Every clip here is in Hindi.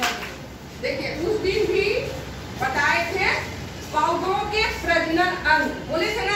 देखिए उस दिन भी बताए थे पौधों के प्रजनन अंग। बोले थे ना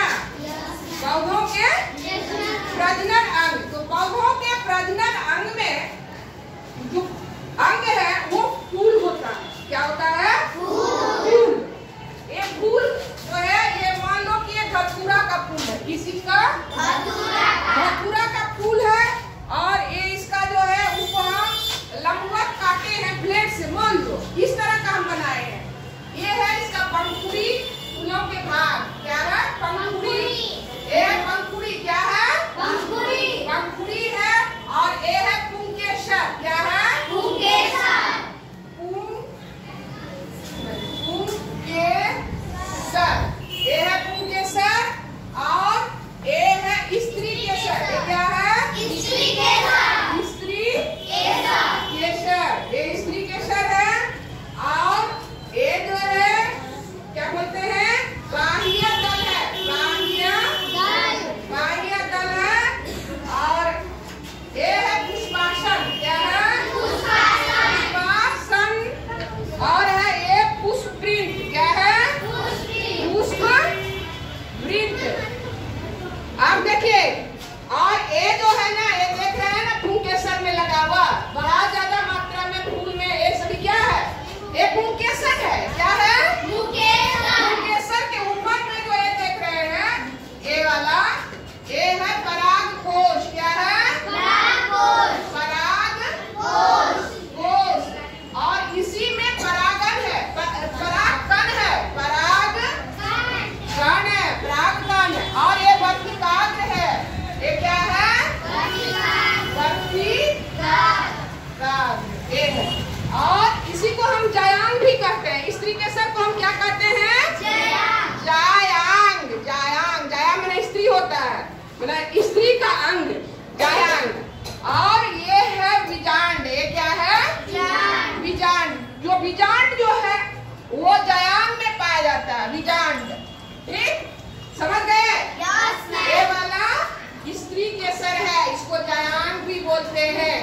ये है इसका पंखुड़ी फूलों के भाग। स्त्री के सर को हम क्या कहते हैं? जायांग। जायांग। जाया मैंने स्त्री होता है। मतलब स्त्री का अंग। जायांग। और ये है बीजांड। ये क्या है? बीजांड। जो बीजांड जो है वो जयांग में पाया जाता है। बीजांड। ठीक? समझ गए? ये वाला स्त्री केसर है। इसको जयांग भी बोलते हैं।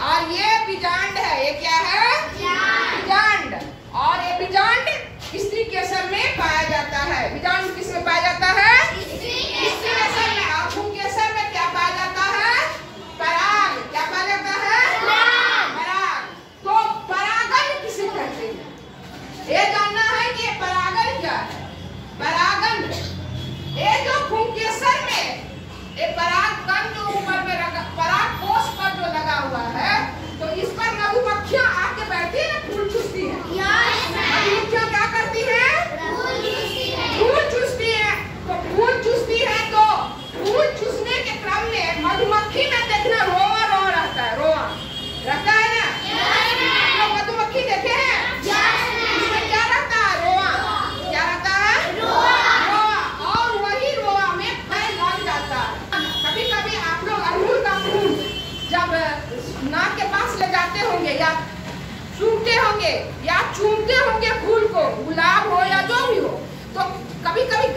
और ये बीजांड है। ये क्या है? Amen.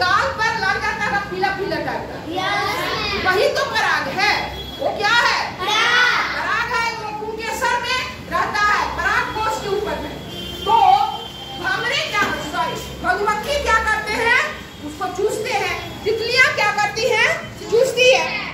कान पर लग जाता है पीला पीला टाइप का वही तो पराग है। वो क्या है? पराग। है वो कुंभ के सर में रहता है। पराग कोष के ऊपर में। तो भामरे क्या सॉरी मधुमक्खी क्या करते हैं? उसको चूसते हैं। तितलियाँ क्या करती हैं? चूसती है।